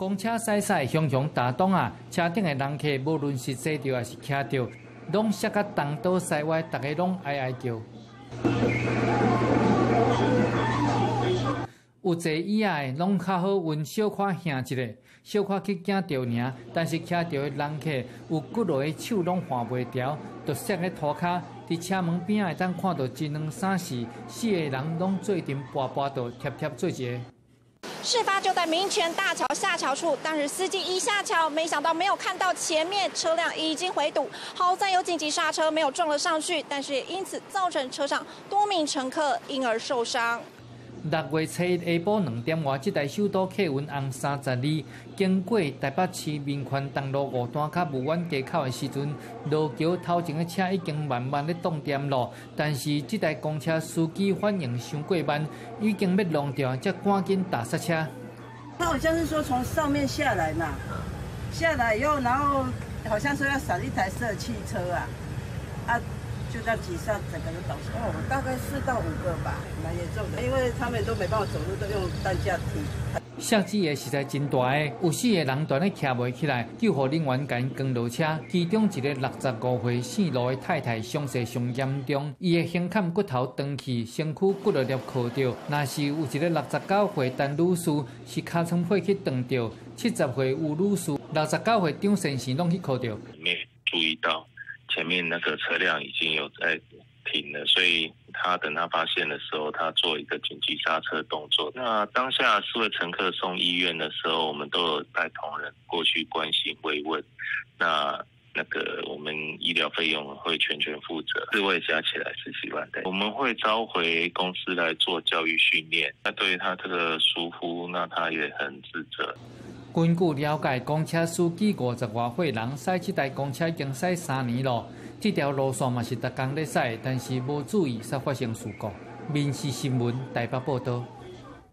公车驶驶汹汹打档啊，车顶的人客无论是坐着还是徛着，拢摔个东倒西歪，大家拢哀哀叫。有坐椅仔的，拢较好运小可行一下，小可去行着尔。但是徛着的人客有骨落的手拢换袂调，就摔个涂骹。伫车门边会当看到一两三四四个人拢做阵跋跋倒贴贴做一下。事发就在民权大桥下桥处，当时司机一下桥，没想到没有看到前面车辆已经回堵，好在有紧急刹车，没有撞了上去，但是也因此造成车上多名乘客因而受伤。六月七日下晡两点外，这台首都客运红三十二经过台北市民权东路五段卡武湾街口的时阵，路桥头前的车已经慢慢的动点了，但是这台公车司机反应伤过慢，已经要弄掉，才赶紧打刹车。他好像是说从上面下来嘛，下来以后，然后好像说要闪一台色汽车啊，啊。就在挤上，整个人倒下。哦，大概四到五个吧，为他们都没办法走路，都用担架梯。摔死的实在真大个，有四个人断咧徛袂起来，救护人员赶紧落车。其中一个六十五岁姓罗的太太伤势上严重，伊的胸坎骨头断去，身躯骨肉粒磕掉。那是有一个六十九岁陈女士是尻川血去断掉，七十岁吴女士六十九岁张先生拢去磕掉。没注意到。前面那个车辆已经有在停了，所以他等他发现的时候，他做一个紧急刹车动作。那当下四位乘客送医院的时候，我们都有带同仁过去关心慰问。那那个我们医疗费用会全权负责，四位加起来十七万。我们会召回公司来做教育训练。那对于他这个疏忽，那他也很自责。根据了解，公车司机五十外岁人驶这台公车已经驶三年了。这条路线嘛是逐工在驶，但是无注意才发生事故。民事新闻台北报道。